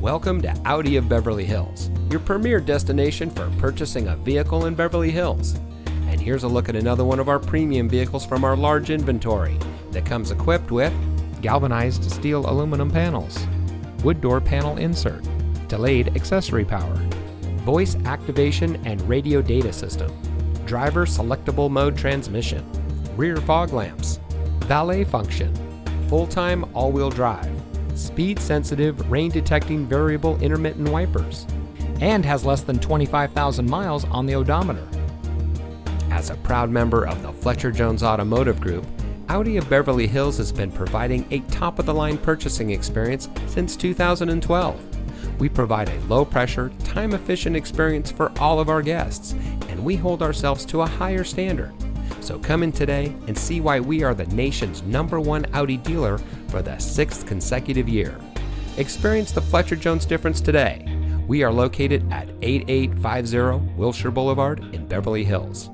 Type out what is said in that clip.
Welcome to Audi of Beverly Hills, your premier destination for purchasing a vehicle in Beverly Hills. And here's a look at another one of our premium vehicles from our large inventory that comes equipped with galvanized steel aluminum panels, wood door panel insert, delayed accessory power, voice activation and radio data system, driver selectable mode transmission, rear fog lamps, valet function, full-time all-wheel drive, speed sensitive rain detecting variable intermittent wipers, and has less than 25,000 miles on the odometer. As a proud member of the Fletcher Jones Automotive Group, Audi of Beverly Hills has been providing a top of the line purchasing experience since 2012. We provide a low pressure, time efficient experience for all of our guests, and we hold ourselves to a higher standard. So come in today and see why we are the nation's number one Audi dealer for the sixth consecutive year. Experience the Fletcher Jones difference today. We are located at 8850 Wilshire Boulevard in Beverly Hills.